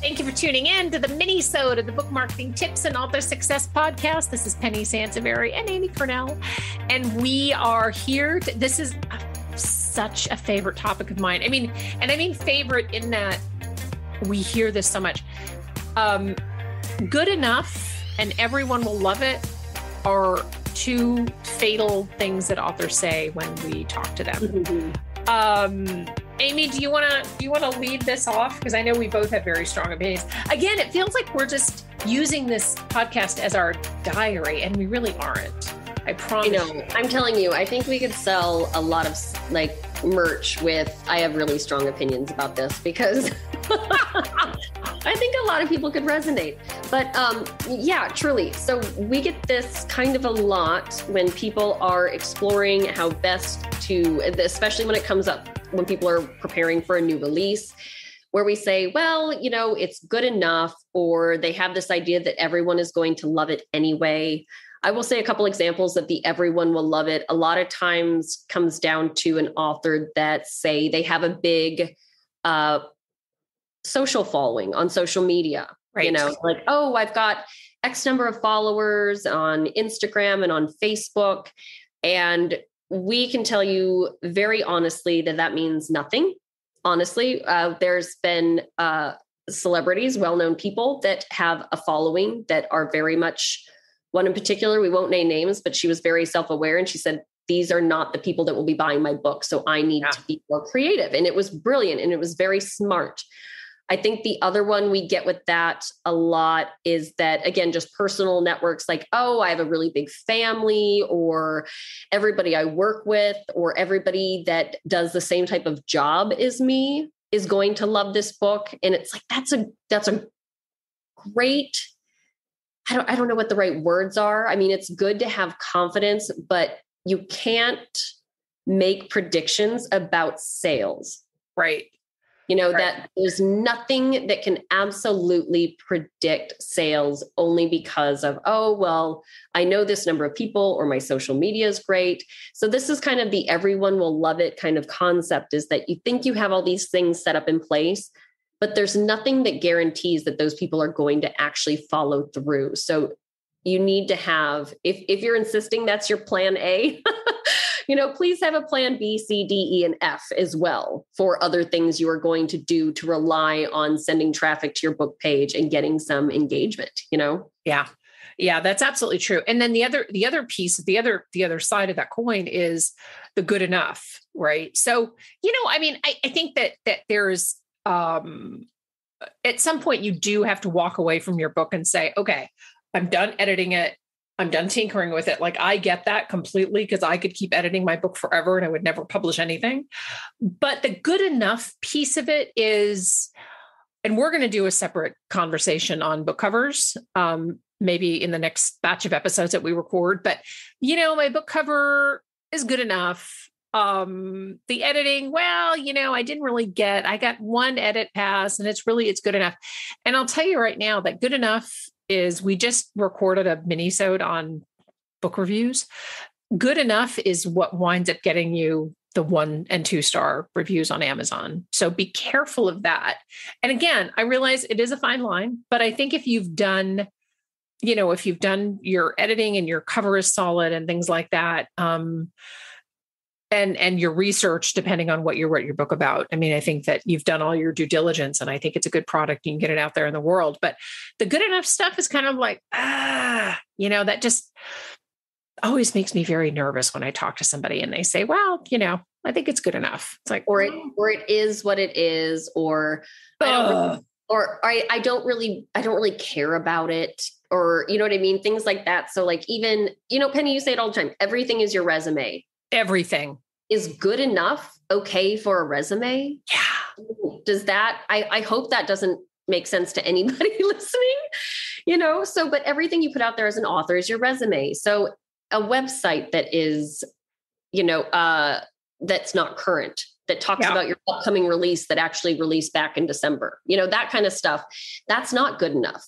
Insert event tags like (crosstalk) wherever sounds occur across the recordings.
Thank you for tuning in to the mini-sode of the Book Marketing Tips and Author Success Podcast. This is Penny Sansevieri and Amy Connor, and we are here. To, this is such a favorite topic of mine. I mean, and I mean favorite in that we hear this so much. Um, good enough, and everyone will love it, are two fatal things that authors say when we talk to them. Mm-hmm. Um, Amy, do you want to do you want to lead this off because I know we both have very strong opinions. Again, it feels like we're just using this podcast as our diary, and we really aren't. I promise. You know, I'm telling you, I think we could sell a lot of like merch with. I have really strong opinions about this because (laughs) I think a lot of people could resonate. But um, yeah, truly. So we get this kind of a lot when people are exploring how best to, especially when it comes up when people are preparing for a new release where we say, well, you know, it's good enough, or they have this idea that everyone is going to love it anyway. I will say a couple examples that the everyone will love it. A lot of times comes down to an author that say they have a big uh, social following on social media. Right. You know, like, oh, I've got X number of followers on Instagram and on Facebook. And we can tell you very honestly that that means nothing. Honestly, uh, there's been uh, celebrities, well known people that have a following that are very much one in particular. We won't name names, but she was very self aware and she said, These are not the people that will be buying my book. So I need yeah. to be more creative. And it was brilliant and it was very smart. I think the other one we get with that a lot is that, again, just personal networks like, oh, I have a really big family, or everybody I work with, or everybody that does the same type of job as me is going to love this book. And it's like, that's a, that's a great, I don't, I don't know what the right words are. I mean, it's good to have confidence, but you can't make predictions about sales. Right. You know, right. that there's nothing that can absolutely predict sales only because of, oh, well, I know this number of people or my social media is great. So, this is kind of the everyone will love it kind of concept is that you think you have all these things set up in place, but there's nothing that guarantees that those people are going to actually follow through. So, you need to have, if, if you're insisting that's your plan A, (laughs) you know, please have a plan B, C, D, E, and F as well for other things you are going to do to rely on sending traffic to your book page and getting some engagement, you know? Yeah. Yeah, that's absolutely true. And then the other the other piece, the other the other side of that coin is the good enough, right? So, you know, I mean, I, I think that that there's um at some point you do have to walk away from your book and say, okay, I'm done editing it. I'm done tinkering with it. Like I get that completely because I could keep editing my book forever and I would never publish anything. But the good enough piece of it is, and we're going to do a separate conversation on book covers, um, maybe in the next batch of episodes that we record. But you know, my book cover is good enough. Um, the editing, well, you know, I didn't really get. I got one edit pass, and it's really it's good enough. And I'll tell you right now that good enough is we just recorded a mini-sode on book reviews. Good enough is what winds up getting you the one and two star reviews on Amazon. So be careful of that. And again, I realize it is a fine line, but I think if you've done, you know, if you've done your editing and your cover is solid and things like that, um, and and your research depending on what you wrote your book about. I mean i think that you've done all your due diligence and i think it's a good product. You can get it out there in the world. But the good enough stuff is kind of like ah you know that just always makes me very nervous when i talk to somebody and they say well you know i think it's good enough. It's like or it oh. or it is what it is or I don't, or I, I don't really i don't really care about it or you know what i mean? Things like that. So like even you know penny you say it all the time everything is your resume everything. Is good enough okay for a resume? Yeah. Does that i i hope that doesn't make sense to anybody (laughs) listening you know? So but everything you put out there as an author is your resume. So a website that is you know uh that's not current that talks yeah. about your upcoming release that actually released back in december you know that kind of stuff that's not good enough.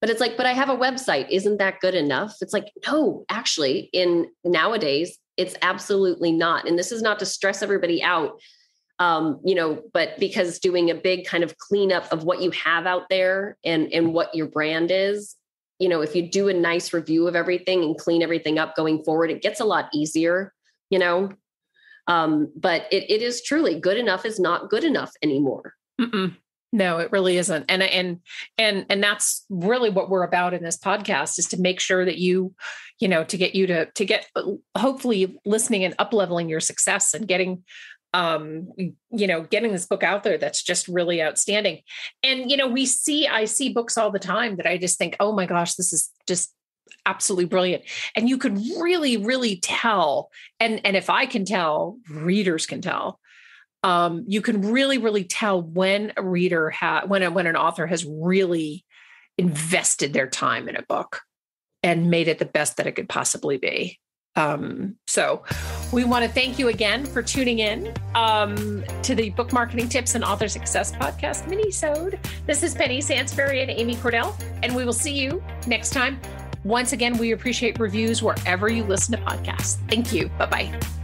But it's like but i have a website isn't that good enough? It's like no actually in nowadays it's absolutely not. And this is not to stress everybody out. um, you know, but because doing a big kind of cleanup of what you have out there and and what your brand is, you know, if you do a nice review of everything and clean everything up going forward, it gets a lot easier, you know. Um, but it, it is truly good enough is not good enough anymore. Mm-mm. No, it really isn't. And and and and that's really what we're about in this podcast is to make sure that you, you know, to get you to to get hopefully listening and up leveling your success and getting um you know getting this book out there that's just really outstanding and you know we see i see books all the time that i just think oh my gosh this is just absolutely brilliant and you could really really tell and and if i can tell readers can tell um, you can really, really tell when a reader has when a, when an author has really invested their time in a book and made it the best that it could possibly be. Um, so we want to thank you again for tuning in um, to the Book Marketing Tips and Author Success Podcast mini-sode. This is Penny Sansevieri and Amy Connor, and we will see you next time. Once again, we appreciate reviews wherever you listen to podcasts. Thank you. Bye-bye.